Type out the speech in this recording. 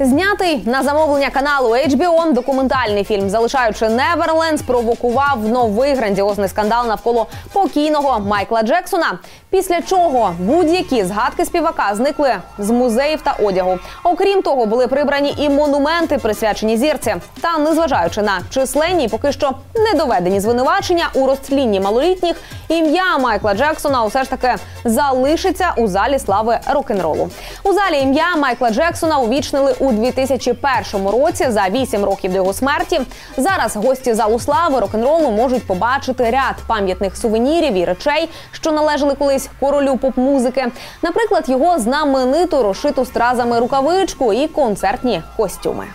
Знятий на замовлення каналу HBO документальний фільм Залишаючи Неверленд спровокував новий грандіозний скандал навколо покійного Майкла Джексона. Після чого будь-які згадки співака зникли з музеїв та одягу. Окрім того, були прибрані і монументи, присвячені зірці. Та незважаючи на численні, поки що недоведені звинувачення у розтлінні малолітніх, ім'я Майкла Джексона усе ж таки залишиться у залі слави рок-н-ролу. У залі ім'я Майкла Джексона увічнили у 2001 році за 8 років до його смерті. Зараз гості залу слави рок-н-ролу можуть побачити ряд пам'ятних сувенірів і речей, що належали колись королю поп-музики. Наприклад, його знамениту розшиту стразами рукавичку і концертні костюми.